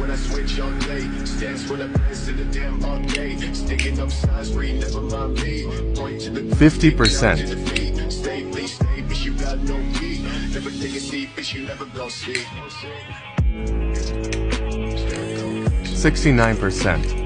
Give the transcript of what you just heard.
when I switch on play. Stands for the best of the damn arcade. Sticking up signs, read, never mind. Point to the 50%. Stay, please, stay, bitch, you got no key. Never take a seat, bitch, you never gon' see. 69%.